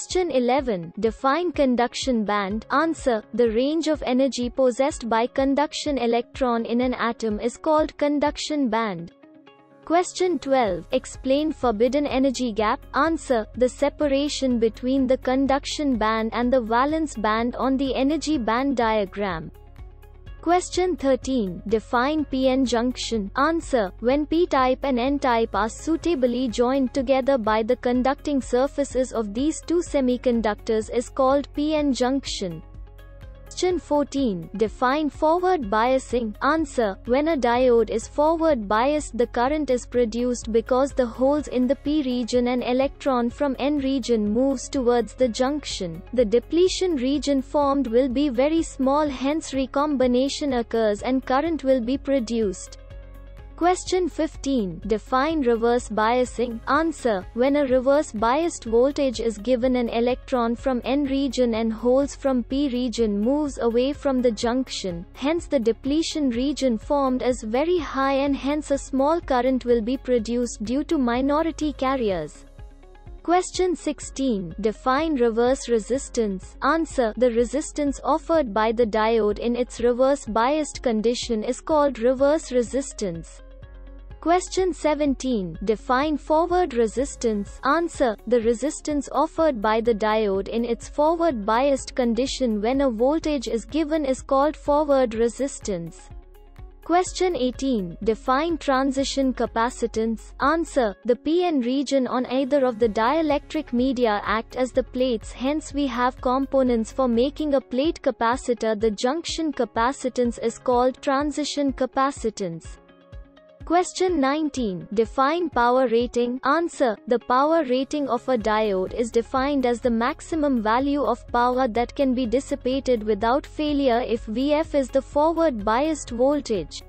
Question 11. Define conduction band. Answer. The range of energy possessed by conduction electron in an atom is called conduction band. Question 12. Explain forbidden energy gap. Answer. The separation between the conduction band and the valence band on the energy band diagram. Question 13. Define p-n junction. Answer. When p-type and n-type are suitably joined together by the conducting surfaces of these two semiconductors is called p-n junction. Question 14. Define forward biasing. Answer. When a diode is forward biased the current is produced because the holes in the p region and electron from n region moves towards the junction. The depletion region formed will be very small hence recombination occurs and current will be produced. Question 15. Define reverse biasing. Answer. When a reverse biased voltage is given an electron from N region and holes from P region moves away from the junction, hence the depletion region formed is very high and hence a small current will be produced due to minority carriers. Question 16. Define reverse resistance. Answer. The resistance offered by the diode in its reverse biased condition is called reverse resistance. Question 17. Define forward resistance. Answer. The resistance offered by the diode in its forward biased condition when a voltage is given is called forward resistance. Question 18. Define transition capacitance. Answer. The p-n region on either of the dielectric media act as the plates hence we have components for making a plate capacitor the junction capacitance is called transition capacitance. Question 19. Define power rating. Answer. The power rating of a diode is defined as the maximum value of power that can be dissipated without failure if Vf is the forward biased voltage.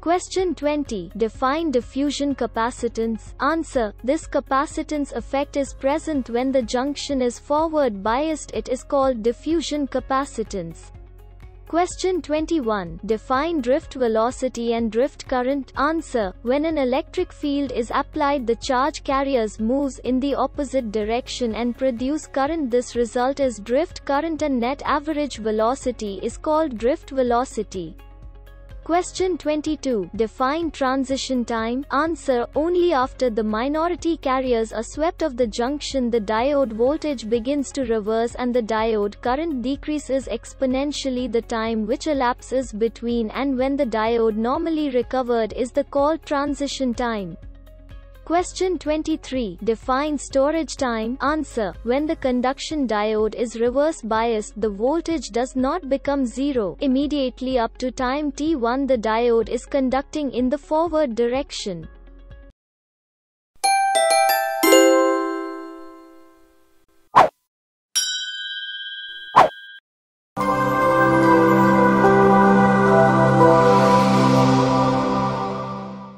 Question 20. Define diffusion capacitance. Answer. This capacitance effect is present when the junction is forward biased it is called diffusion capacitance. Question 21. Define drift velocity and drift current. Answer. When an electric field is applied the charge carriers moves in the opposite direction and produce current this result is drift current and net average velocity is called drift velocity. Question 22. Define transition time. Answer. Only after the minority carriers are swept of the junction the diode voltage begins to reverse and the diode current decreases exponentially the time which elapses between and when the diode normally recovered is the called transition time. Question 23. Define storage time. Answer. When the conduction diode is reverse biased the voltage does not become zero. Immediately up to time t1 the diode is conducting in the forward direction.